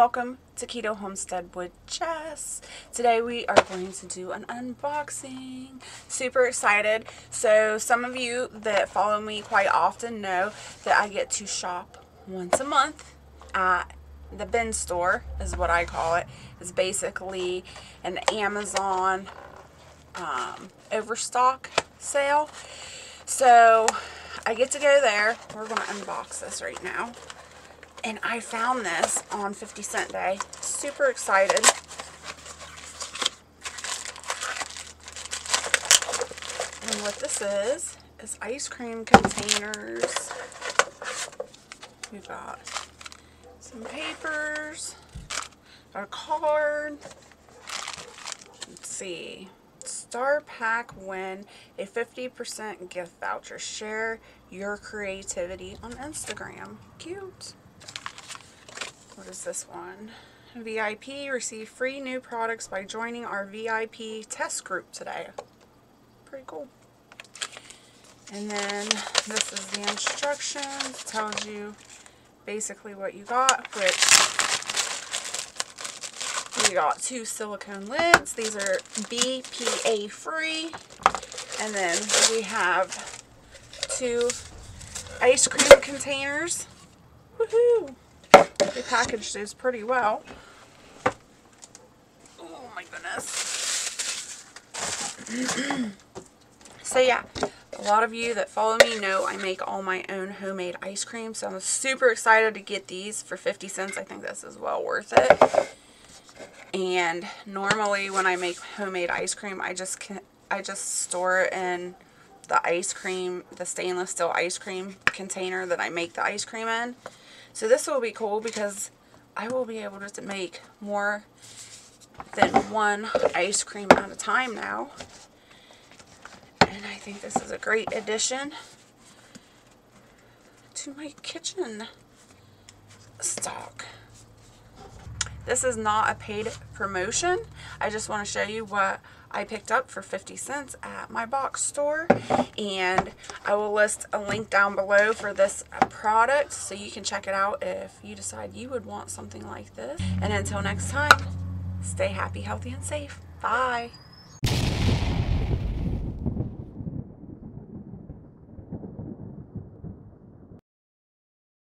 welcome to Keto Homestead with Jess. Today we are going to do an unboxing. Super excited. So some of you that follow me quite often know that I get to shop once a month at the bin store is what I call it. It's basically an Amazon um, overstock sale. So I get to go there. We're going to unbox this right now. And I found this on 50 cent day. Super excited. And what this is, is ice cream containers. We've got some papers, a card. Let's see. Star Pack win a 50% gift voucher. Share your creativity on Instagram. Cute. What is this one? VIP receive free new products by joining our VIP test group today. Pretty cool. And then this is the instructions. Tells you basically what you got, which we got two silicone lids. These are BPA free. And then we have two ice cream containers. Woohoo! They packaged these pretty well. Oh my goodness. so yeah, a lot of you that follow me know I make all my own homemade ice cream. So I'm super excited to get these for 50 cents. I think this is well worth it. And normally when I make homemade ice cream, I just can, I just store it in the ice cream, the stainless steel ice cream container that I make the ice cream in. So this will be cool because I will be able to make more than one ice cream at a time now. And I think this is a great addition to my kitchen stock. This is not a paid promotion. I just want to show you what I picked up for 50 cents at my box store. And I will list a link down below for this product so you can check it out if you decide you would want something like this. And until next time, stay happy, healthy, and safe. Bye.